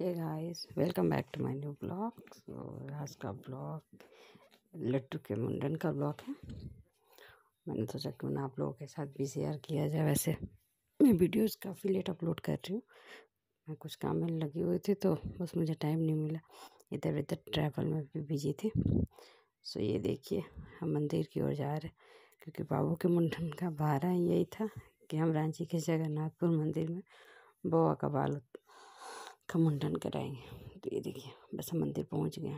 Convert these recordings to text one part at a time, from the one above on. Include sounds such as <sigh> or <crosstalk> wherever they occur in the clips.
Hey guys welcome back to my new blog तो आज का ब्लॉग लट्टू के मुंडन का ब्लॉग है। मैंने सोचा क्यों ना आप लोगों के साथ भी शेयर किया जाए। वैसे मैं वीडियोस काफ़ी लेट अपलोड कर रही हूँ। मैं कुछ काम में लगी हुई थी तो बस मुझे टाइम नहीं मिला। इधर उधर ट्रैवल में भी बिज़ी थी। सो ये देखिए, हम मंदिर की ओर जा रहे क्योंकि बाबू के मुंडन का बारह यही था कि हम रांची के जगन्नाथपुर मंदिर में बोआ का बाल का मुंडन कराएँगे। तो ये देखिए, बस हम मंदिर पहुँच गए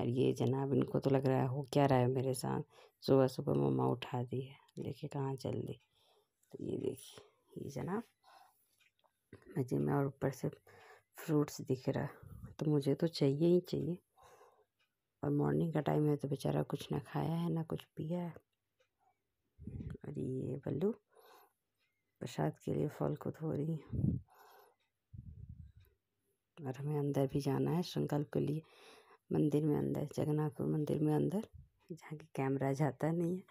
और ये जनाब, इनको तो लग रहा है, हो क्या रहा है मेरे साथ? सुबह सुबह मम्मा उठा दी है, लेके कहाँ चल दी? तो ये देखिए, ये जनाब मज़े में और ऊपर से फ्रूट्स दिख रहा तो मुझे तो चाहिए ही चाहिए। और मॉर्निंग का टाइम है तो बेचारा कुछ ना खाया है, ना कुछ पिया है। और ये बल्लू, प्रसाद के लिए फल को धो रही है। और हमें अंदर भी जाना है संकल्प के लिए मंदिर में अंदर, जगन्नाथपुर मंदिर में अंदर, जहाँ की कैमरा जाता नहीं है।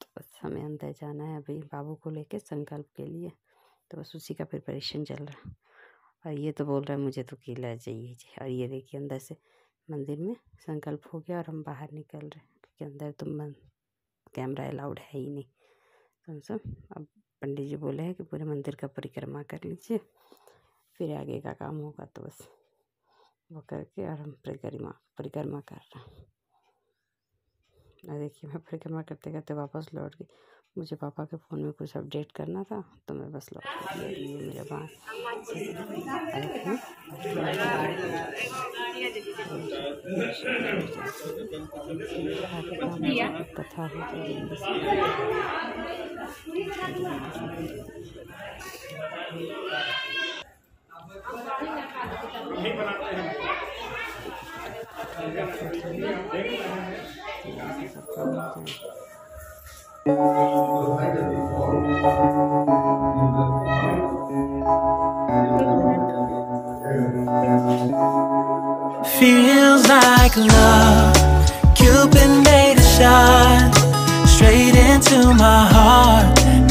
तो बस हमें अंदर जाना है अभी बाबू को लेके संकल्प के लिए। तो बस उसी का प्रिपरेशन चल रहा है। और ये तो बोल रहा है, मुझे तो केला चाहिए और ये देखिए अंदर से मंदिर में संकल्प हो गया और हम बाहर निकल रहे हैं, क्योंकि अंदर तो मन, कैमरा अलाउड है ही नहीं। तो हम सब, अब पंडित जी बोले हैं कि पूरे मंदिर का परिक्रमा कर लीजिए। फिर आगे का काम होगा तो बस वो करके और हम परिक्रमा परिक्रमा कर रहे हैं। देखिए मैं परिक्रमा करते करते वापस लौट गई। मुझे पापा के फ़ोन में कुछ अपडेट करना था तो मैं बस लौट गई। मेरे पास कथा हो। Feels like love. Cupid made a shot straight into my heart.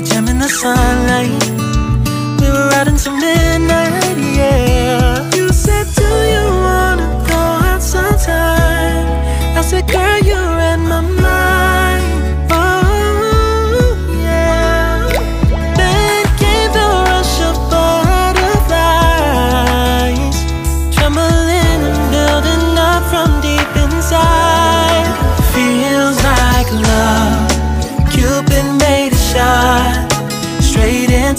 a gem in the sunlight. We were out until midnight, yeah. You said, Do you wanna go out sometime? I said, Girl,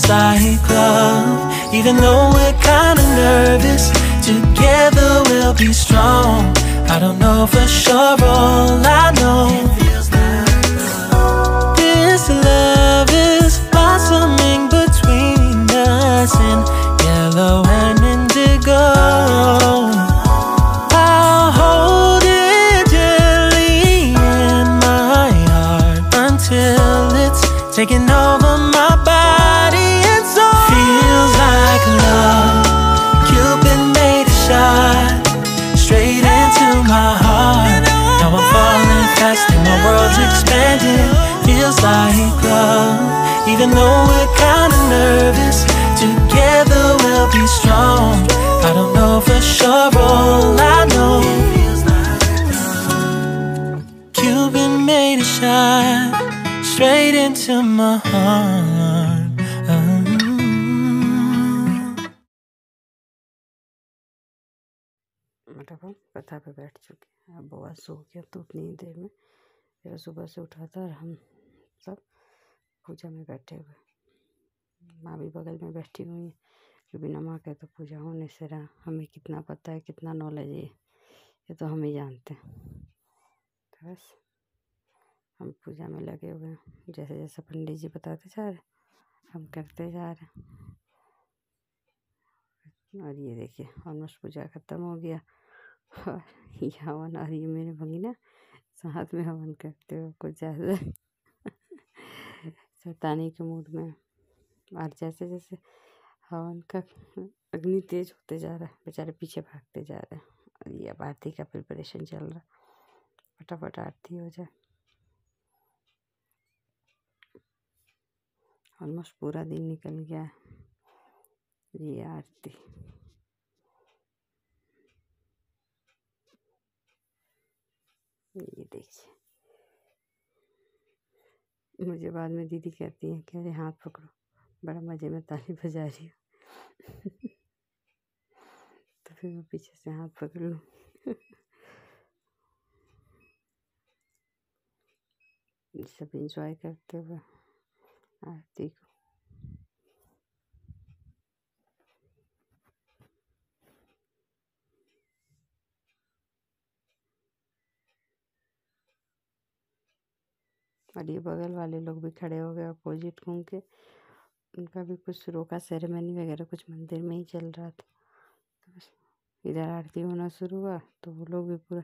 Feels like love, even though we're kinda nervous. Together we'll be strong. I don't know for sure, all I know. Feels like love, even though we're kinda nervous. Together we'll be strong. I don't know for sure, all I know. Cupid made a shot straight into my heart. Mm. मतलब हम कथा पे बैठ चुके हैं अब बुआ सो गया तो उतनी ही देर में फिर सुबह से उठा था और हम सब पूजा में बैठे हुए। माँ भी बगल में बैठी हुई है कि बिना माँ के तो पूजा होने से रहा हमें कितना पता है, कितना नॉलेज है। ये तो हम ही जानते हैं। तो बस, हम पूजा में लगे हुए हैं। जैसे जैसे पंडित जी बताते जा रहे हम करते जा रहे और ये देखिए ऑलमोस्ट पूजा ख़त्म हो गया। और ये हवन और ये मेरे भंगिना, साथ में हवन करते हो कुछ ज़्यादा। शैतानी के मूड में और जैसे जैसे हवन का अग्नि तेज होते जा रहा है, बेचारे पीछे भागते जा रहे हैं। और ये अब आरती का प्रिपरेशन चल रहा है। फटाफट आरती हो जाए। ऑलमोस्ट पूरा दिन निकल गया ये आरती। ये देखिए। मुझे बाद में दीदी कहती है कि, अरे, हाथ पकड़ो। बड़ा मज़े में ताली बजा रही हो। <laughs> तो फिर मैं पीछे से हाथ पकड़ लूँ। <laughs> सब इंजॉय करते हुए आरती को। और ये बगल वाले लोग भी खड़े हो गए अपोजिट घूम के। उनका भी कुछ रोका सेरेमनी वगैरह कुछ मंदिर में ही चल रहा था। तो इधर आरती होना शुरू हुआ तो वो लोग भी पूरा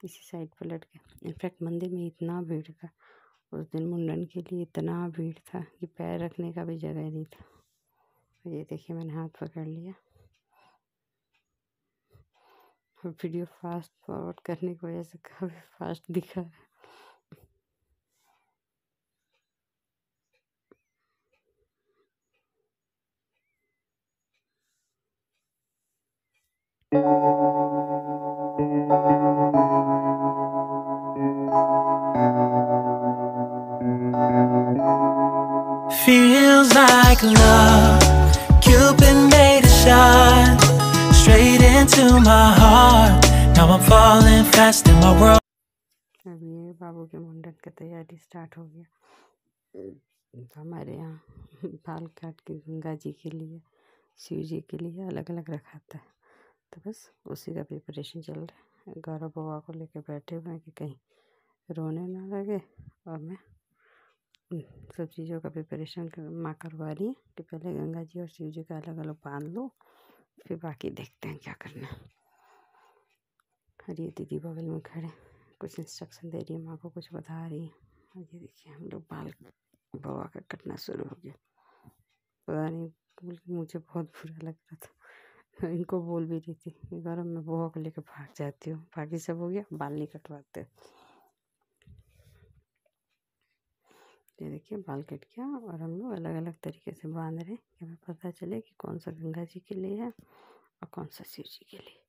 इसी साइड पर लट गए इनफैक्ट मंदिर में इतना भीड़ था, उस दिन मुंडन के लिए इतना भीड़ था कि पैर रखने का भी जगह नहीं था। और ये देखिए मैंने हाथ पकड़ लिया। और वीडियो फास्ट फॉरवर्ड करने की वजह से काफ़ी फास्ट दिखा। है Feels like love. Cupid made a shot straight into my heart. Now I'm falling fast in my world. बाबू के मुंडन का तैयारी स्टार्ट हो गया तो हमारे यहाँ बाल काट के गंगा जी के लिए शिव जी के लिए अलग अलग रखा था तो बस उसी का प्रिपरेशन चल रहा है। गौरव बउआ को लेके बैठे हुए हैं कि कहीं रोने ना लगे। और मैं सब चीज़ों का प्रिपरेशन कर, माँ करवा रही कि पहले गंगा जी और शिव जी का अलग अलग बाँध लो, फिर बाकी देखते हैं क्या करना है। दीदी बगल में खड़े कुछ इंस्ट्रक्शन दे रही है, माँ को कुछ बता रही है। और ये देखिए, हम लोग बाल बवा का कटना शुरू हो गया। पता नहीं, मुझे बहुत बुरा लग रहा था। इनको बोल भी रही थी कि गौरव मैं बुआ को लेकर भाग जाती हूँ। बाकी सब हो गया, बाल नहीं कटवाते। ये देखिए, बाल कट गया और हम लोग अलग अलग तरीके से बाँध रहे हैं कि हमें पता चले कि कौन सा गंगा जी के लिए है और कौन सा शिव जी के लिए।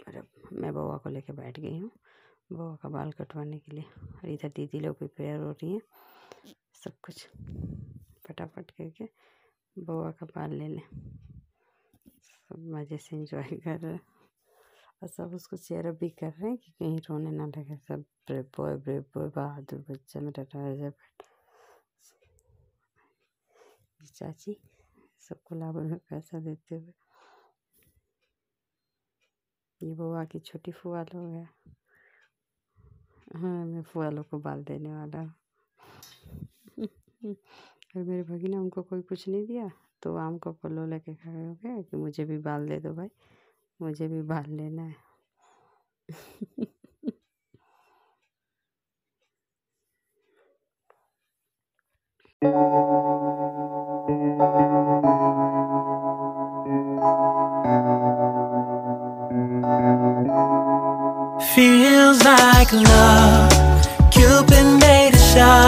और अब मैं बउआ को लेके बैठ गई हूँ बउआ का बाल कटवाने के लिए। और इधर दीदी लोग प्रिपेयर हो रही हैं, सब कुछ। फटाफट करके बउआ का बाल ले लें। सब मज़े से इंजॉय कर रहे हैं। और सब उसको चेयरअप भी कर रहे हैं कि कहीं रोने ना लगे। सब ब्रेव बॉय बॉय बहादुर बच्चा मेरा राजा चाची सबको लाभ में पैसा देते हुए। ये बुआ की छोटी फुआ लोग है। हाँ मैं फुआ लोग को बाल देने वाला हूँ। <laughs> फिर मेरे भगीना उनको कोई कुछ नहीं दिया तो आम का पल्लो लेके खड़े हो गए कि मुझे भी बाल दे दो भाई मुझे भी बाल लेना है Feels like love, Cupid made a shot.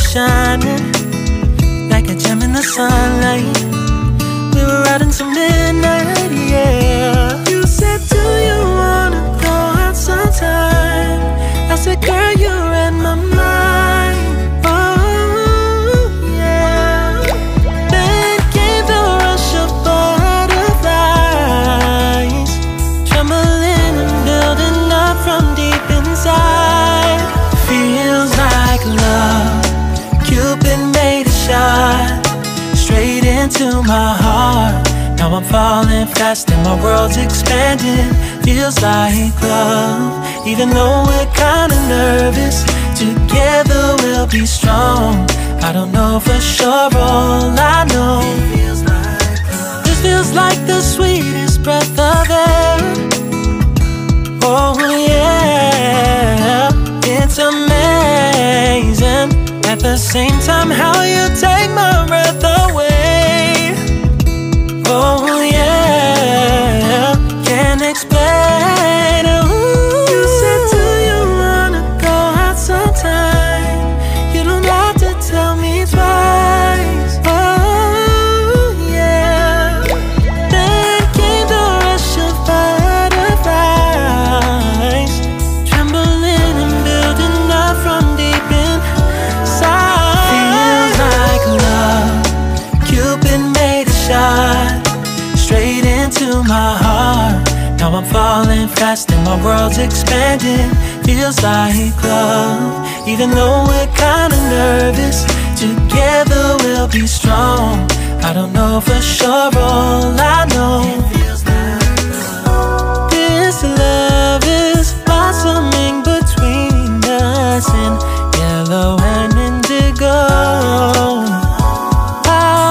shining like a gem in the sunlight. We were out until midnight, world's expanding. Feels like love, even though we're kinda nervous. Together we'll be strong. I don't know for sure, all I know. feels like This feels like the sweetest breath of air. Oh yeah, it's amazing. At the same time, how you take my breath away. My world's expanding. Feels like love, even though we're kinda nervous. Together we'll be strong. I don't know for sure, all I know. This love is blossoming between us in yellow and indigo. I'll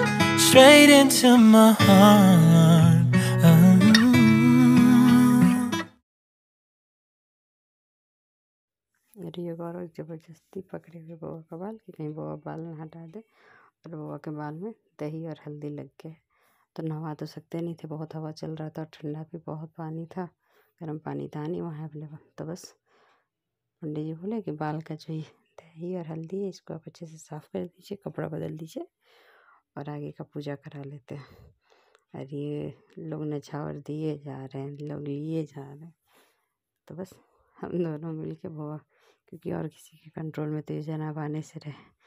straight into my heart. Uh-huh. Rio Gaurav ज़बरदस्ती पकड़े हुए बउआ का बाल कि कहीं बउआ बाल ना हटा दे और बउआ के बाल में दही और हल्दी लग गया तो नहा तो सकते नहीं थे, बहुत हवा चल रहा था और ठंडा भी बहुत पानी था, गर्म पानी था नहीं वहाँ अवेलेबल तो बस पंडित जी बोले कि बाल का जो ये दही और हल्दी है, इसको आप अच्छे से साफ़ कर दीजिए, कपड़ा बदल दीजिए और आगे का पूजा करा लेते हैं। और ये लोग नछावर दिए जा रहे हैं, लोग लिए जा रहे हैं। तो बस हम दोनों मिल के बुआ क्योंकि और किसी के कंट्रोल में तो ये जनाब आने से रहे।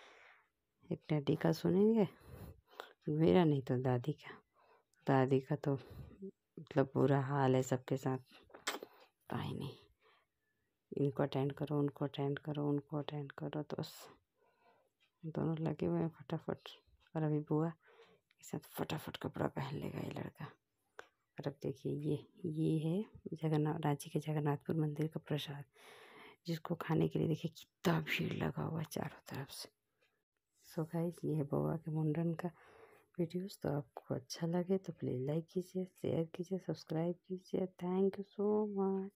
एक डैडी का सुनेंगे? मेरा नहीं तो दादी का। दादी का तो मतलब बुरा हाल है सबके साथ। ही नहीं। इनको अटेंड करो, उनको अटेंड करो, उनको अटेंड करो तो बस। दोनों लगे हुए हैं फटाफट। और अभी बुआ के साथ फटाफट कपड़ा पहन लेगा ये लड़का। और अब देखिए ये ये है जगन्नाथ, रांची के जगन्नाथपुर मंदिर का प्रसाद, जिसको खाने के लिए देखिए कितना भीड़ लगा हुआ है चारों तरफ़ से। सो गाइस ये है बउआ के मुंडन का वीडियोस तो आपको अच्छा लगे तो प्लीज़ लाइक कीजिए शेयर कीजिए सब्सक्राइब कीजिए। Thank you so much